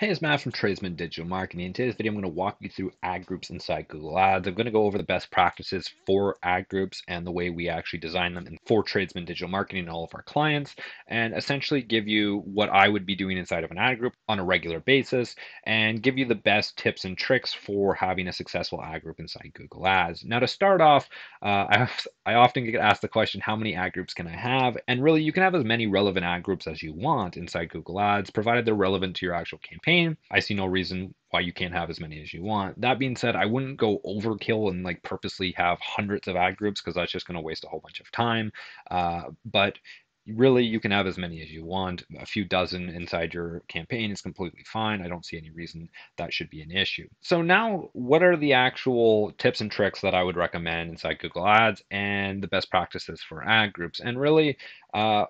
Hey, it's Matt from Tradesman Digital Marketing. In today's video, I'm going to walk you through ad groups inside Google Ads. I'm going to go over the best practices for ad groups and the way we actually design them for Tradesman Digital Marketing and all of our clients, and essentially give you what I would be doing inside of an ad group on a regular basis and give you the best tips and tricks for having a successful ad group inside Google Ads. Now, to start off, uh, I, I often get asked the question, how many ad groups can I have? And really, you can have as many relevant ad groups as you want inside Google Ads, provided they're relevant to your actual campaign campaign. I see no reason why you can't have as many as you want. That being said, I wouldn't go overkill and like purposely have hundreds of ad groups because that's just going to waste a whole bunch of time. Uh, but really you can have as many as you want a few dozen inside your campaign is completely fine i don't see any reason that should be an issue so now what are the actual tips and tricks that i would recommend inside google ads and the best practices for ad groups and really uh,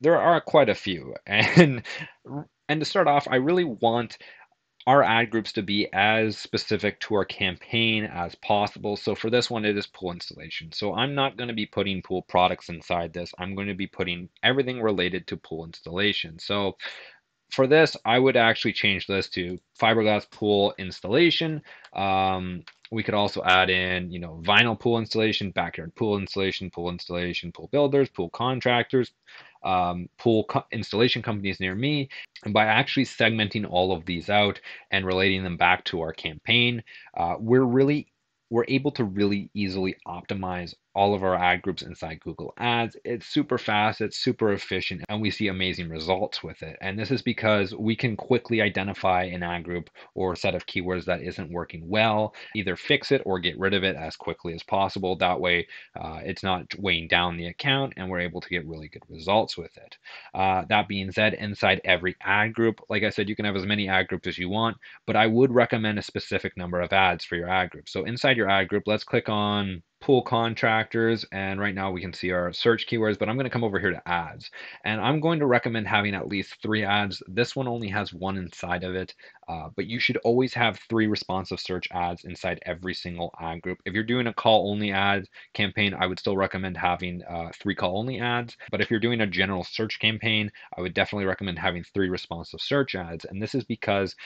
there are quite a few and and to start off, I really want our ad groups to be as specific to our campaign as possible. So for this one, it is pool installation. So I'm not going to be putting pool products inside this. I'm going to be putting everything related to pool installation. So for this, I would actually change this to fiberglass pool installation. Um, we could also add in, you know, vinyl pool installation, backyard pool installation, pool installation, pool builders, pool contractors, um, pool co- installation companies near me. And by actually segmenting all of these out and relating them back to our campaign, uh, we're really we're able to really easily optimize all of our ad groups inside Google Ads. It's super fast, it's super efficient, and we see amazing results with it. And this is because we can quickly identify an ad group or set of keywords that isn't working well, either fix it or get rid of it as quickly as possible. That way, uh, it's not weighing down the account and we're able to get really good results with it. Uh, that being said, inside every ad group, like I said, you can have as many ad groups as you want, but I would recommend a specific number of ads for your ad group. So inside your ad group, let's click on pool contractors and right now we can see our search keywords but I'm going to come over here to ads. And I'm going to recommend having at least three ads. This one only has one inside of it uh, but you should always have three responsive search ads inside every single ad group. If you're doing a call only ad campaign I would still recommend having uh, three call only ads. But if you're doing a general search campaign I would definitely recommend having three responsive search ads. And this is because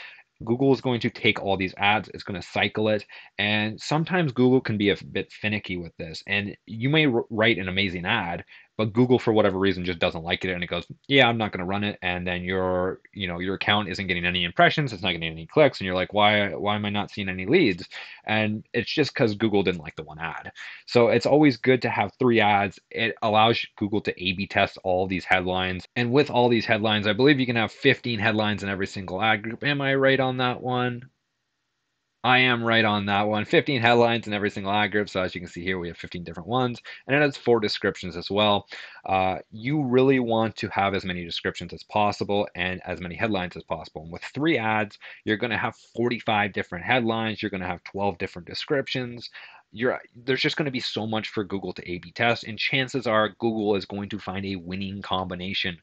Google is going to take all these ads, it's going to cycle it. And sometimes Google can be a bit finicky with this. And you may write an amazing ad, but Google for whatever reason just doesn't like it and it goes, yeah, I'm not going to run it. And then your, you know, your account isn't getting any impressions, it's not getting any clicks, and you're like, why, why am I not seeing any leads? And it's just because Google didn't like the one ad. So it's always good to have three ads. It allows Google to A/B test all these headlines, and with all these headlines, I believe you can have 15 headlines in every single ad group. Am I right on that one? I am right on that one. 15 headlines in every single ad group. So as you can see here, we have 15 different ones. And it has four descriptions as well. Uh, you really want to have as many descriptions as possible and as many headlines as possible. And with three ads, you're going to have 45 different headlines. You're going to have 12 different descriptions. You're, there's just going to be so much for Google to A-B test. And chances are Google is going to find a winning combination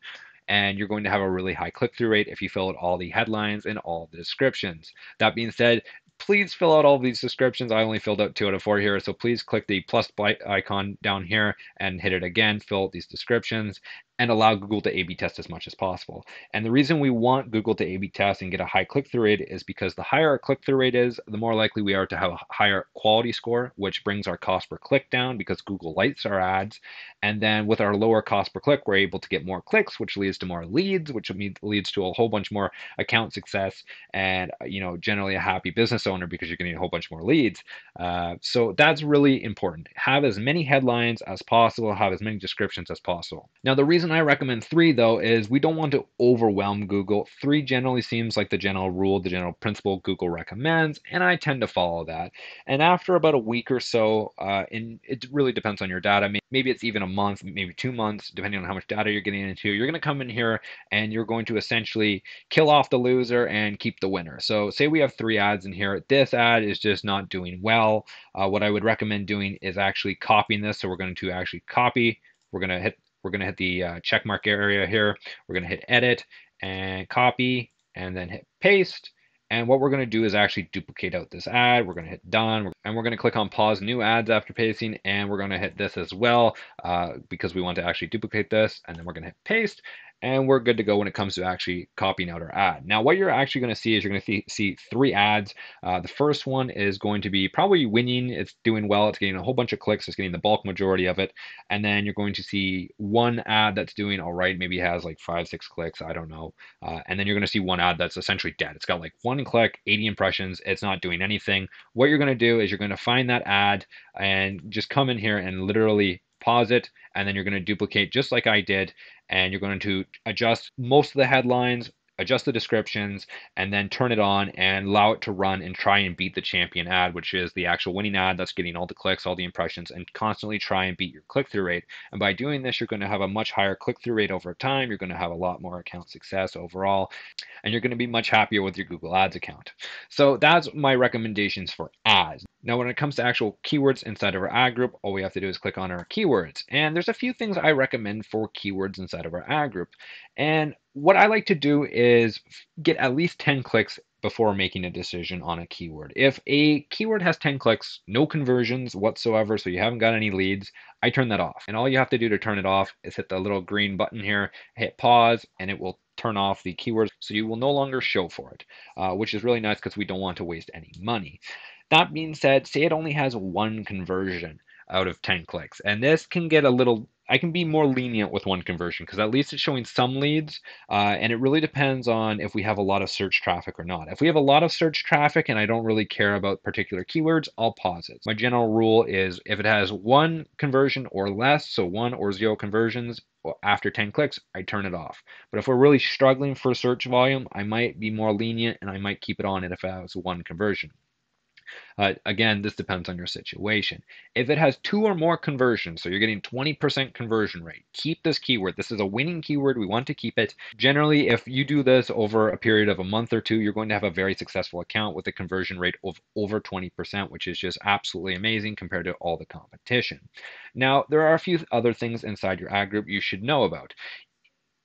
and you're going to have a really high click-through rate if you fill out all the headlines and all the descriptions. That being said, please fill out all these descriptions. I only filled out two out of four here, so please click the plus icon down here and hit it again, fill out these descriptions, and allow Google to A-B test as much as possible. And the reason we want Google to A-B test and get a high click-through rate is because the higher our click-through rate is, the more likely we are to have a higher quality score, which brings our cost per click down because Google likes our ads. And then with our lower cost per click, we're able to get more clicks, which leads to more leads, which leads to a whole bunch more account success and you know generally a happy business owner because you're getting a whole bunch more leads. Uh, so that's really important. Have as many headlines as possible, have as many descriptions as possible. Now the reason reason I recommend three, though, is we don't want to overwhelm Google. Three generally seems like the general rule, the general principle Google recommends, and I tend to follow that. And after about a week or so, uh, and it really depends on your data, maybe it's even a month, maybe two months, depending on how much data you're getting into, you're going to come in here and you're going to essentially kill off the loser and keep the winner. So, say we have three ads in here. This ad is just not doing well. Uh, what I would recommend doing is actually copying this. So, we're going to actually copy. We're going to hit we're going to hit the uh, check mark area here. We're going to hit edit and copy and then hit paste. And what we're going to do is actually duplicate out this ad. We're going to hit done and we're going to click on pause new ads after pasting. And we're going to hit this as well uh, because we want to actually duplicate this. And then we're going to hit paste and we're good to go when it comes to actually copying out our ad. Now, what you're actually going to see is you're going to see three ads. Uh, the first one is going to be probably winning. It's doing well. It's getting a whole bunch of clicks. It's getting the bulk majority of it. And then you're going to see one ad that's doing all right. Maybe has like five, six clicks. I don't know. Uh, and then you're going to see one ad that's essentially dead. It's got like one click, 80 impressions. It's not doing anything. What you're going to do is you're going to find that ad and just come in here and literally pause it, and then you're going to duplicate just like I did, and you're going to adjust most of the headlines, adjust the descriptions, and then turn it on and allow it to run and try and beat the champion ad, which is the actual winning ad that's getting all the clicks, all the impressions, and constantly try and beat your click through rate. And by doing this, you're going to have a much higher click through rate over time. You're going to have a lot more account success overall, and you're going to be much happier with your Google Ads account. So that's my recommendations for ads. Now, when it comes to actual keywords inside of our ad group, all we have to do is click on our keywords. And there's a few things I recommend for keywords inside of our ad group. And what I like to do is get at least 10 clicks before making a decision on a keyword. If a keyword has 10 clicks, no conversions whatsoever, so you haven't got any leads, I turn that off. And all you have to do to turn it off is hit the little green button here, hit pause, and it will turn off the keywords so you will no longer show for it, uh, which is really nice because we don't want to waste any money. That being said, say it only has one conversion out of 10 clicks. And this can get a little, I can be more lenient with one conversion because at least it's showing some leads. Uh, and it really depends on if we have a lot of search traffic or not. If we have a lot of search traffic and I don't really care about particular keywords, I'll pause it. My general rule is if it has one conversion or less, so one or zero conversions, after 10 clicks, I turn it off. But if we're really struggling for search volume, I might be more lenient and I might keep it on if it has one conversion. Uh, again, this depends on your situation. If it has two or more conversions, so you're getting 20% conversion rate, keep this keyword. This is a winning keyword. We want to keep it. Generally, if you do this over a period of a month or two, you're going to have a very successful account with a conversion rate of over 20%, which is just absolutely amazing compared to all the competition. Now, there are a few other things inside your ad group you should know about.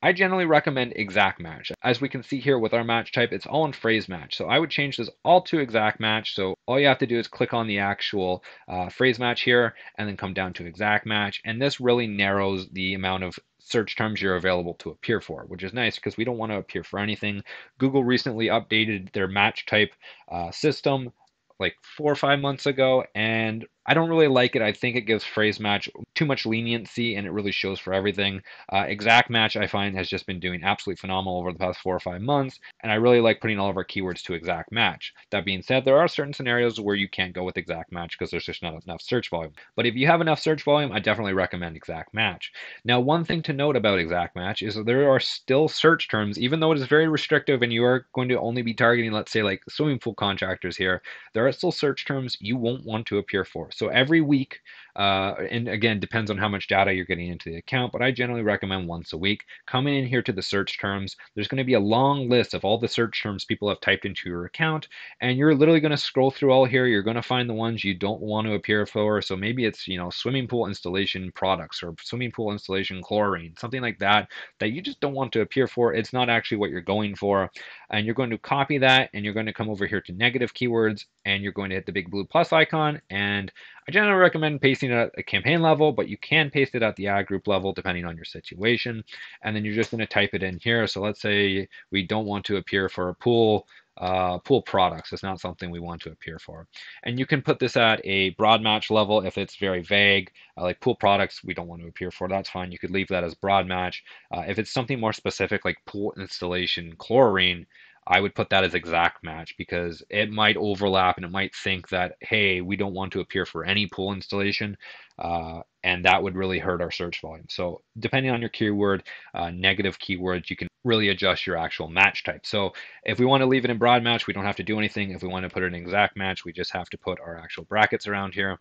I generally recommend exact match. As we can see here with our match type, it's all in phrase match. So I would change this all to exact match. So all you have to do is click on the actual uh, phrase match here and then come down to exact match. And this really narrows the amount of search terms you're available to appear for, which is nice because we don't want to appear for anything. Google recently updated their match type uh, system like four or five months ago, and I don't really like it. I think it gives phrase match too much leniency and it really shows for everything. Uh, exact match, I find, has just been doing absolutely phenomenal over the past four or five months, and I really like putting all of our keywords to exact match. That being said, there are certain scenarios where you can't go with exact match because there's just not enough search volume. But if you have enough search volume, I definitely recommend exact match. Now, one thing to note about exact match is that there are still search terms, even though it is very restrictive and you are going to only be targeting, let's say, like swimming pool contractors here, there are still search terms you won't want to appear for. So every week, uh, and again, depends on how much data you're getting into the account, but I generally recommend once a week. Coming in here to the search terms, there's going to be a long list of all the search terms people have typed into your account, and you're literally going to scroll through all here. You're going to find the ones you don't want to appear for. So maybe it's, you know, swimming pool installation products or swimming pool installation chlorine, something like that, that you just don't want to appear for. It's not actually what you're going for. And you're going to copy that and you're going to come over here to negative keywords and you're going to hit the big blue plus icon and I generally recommend pasting it at a campaign level, but you can paste it at the ad group level depending on your situation. And then you're just going to type it in here. So let's say we don't want to appear for a pool uh, pool products. It's not something we want to appear for. And you can put this at a broad match level if it's very vague, uh, like pool products we don't want to appear for. That's fine. You could leave that as broad match. Uh, if it's something more specific like pool installation chlorine, I would put that as exact match because it might overlap and it might think that, hey, we don't want to appear for any pool installation. Uh, and that would really hurt our search volume. So depending on your keyword, uh, negative keywords, you can really adjust your actual match type. So if we want to leave it in broad match, we don't have to do anything. If we want to put it in exact match, we just have to put our actual brackets around here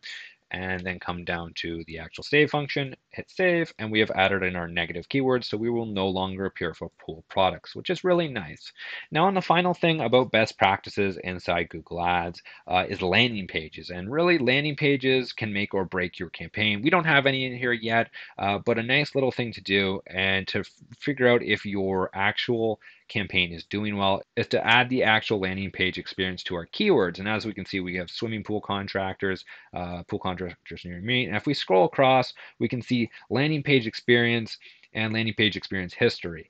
and then come down to the actual save function, hit save, and we have added in our negative keywords, so we will no longer appear for pool products, which is really nice. Now, on the final thing about best practices inside Google Ads uh, is landing pages, and really landing pages can make or break your campaign. We don't have any in here yet, uh, but a nice little thing to do and to figure out if your actual campaign is doing well is to add the actual landing page experience to our keywords. And as we can see, we have swimming pool contractors, uh, pool contractors near me. And if we scroll across, we can see landing page experience and landing page experience history.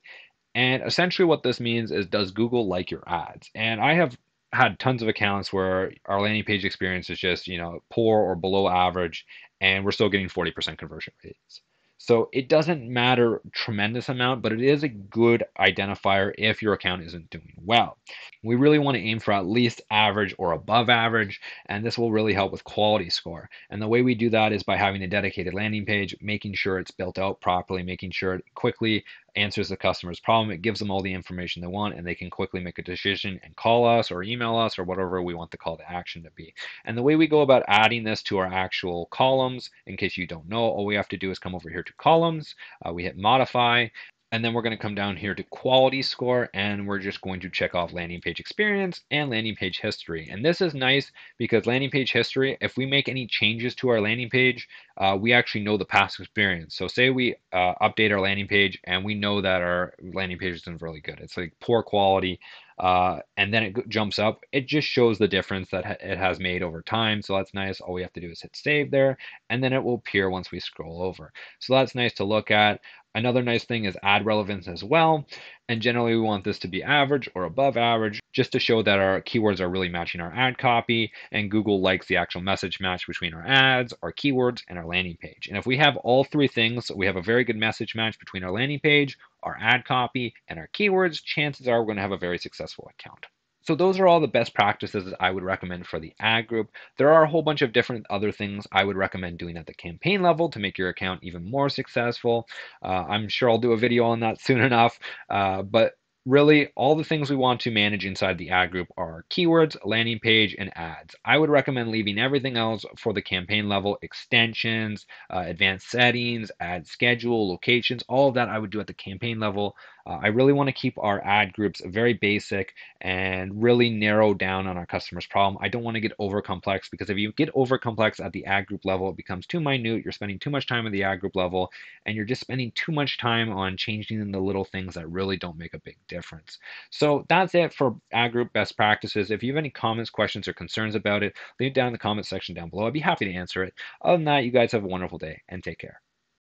And essentially, what this means is does Google like your ads? And I have had tons of accounts where our landing page experience is just, you know, poor or below average, and we're still getting 40% conversion rates. So it doesn't matter tremendous amount, but it is a good identifier if your account isn't doing well. We really want to aim for at least average or above average, and this will really help with quality score. And the way we do that is by having a dedicated landing page, making sure it's built out properly, making sure it quickly answers the customer's problem. It gives them all the information they want, and they can quickly make a decision and call us or email us or whatever we want the call to action to be. And the way we go about adding this to our actual columns, in case you don't know, all we have to do is come over here to columns. Uh, we hit modify, and then we're going to come down here to quality score and we're just going to check off landing page experience and landing page history. And this is nice because landing page history, if we make any changes to our landing page, uh, we actually know the past experience. So say we uh, update our landing page and we know that our landing page isn't really good. It's like poor quality. Uh, and then it jumps up. It just shows the difference that it has made over time. So that's nice. All we have to do is hit save there, and then it will appear once we scroll over. So that's nice to look at. Another nice thing is ad relevance as well. And generally we want this to be average or above average just to show that our keywords are really matching our ad copy and Google likes the actual message match between our ads, our keywords, and our landing page. And if we have all three things, we have a very good message match between our landing page, our ad copy, and our keywords, chances are we're going to have a very successful account. So those are all the best practices I would recommend for the ad group. There are a whole bunch of different other things I would recommend doing at the campaign level to make your account even more successful. Uh, I'm sure I'll do a video on that soon enough, uh, but really all the things we want to manage inside the ad group are keywords, landing page, and ads. I would recommend leaving everything else for the campaign level, extensions, uh, advanced settings, ad schedule, locations, all of that I would do at the campaign level. Uh, I really want to keep our ad groups very basic and really narrow down on our customer's problem. I don't want to get over complex because if you get over complex at the ad group level, it becomes too minute. You're spending too much time at the ad group level and you're just spending too much time on changing the little things that really don't make a big difference. So that's it for ad group best practices. If you have any comments, questions, or concerns about it, leave it down in the comment section down below. I'd be happy to answer it. Other than that, you guys have a wonderful day and take care.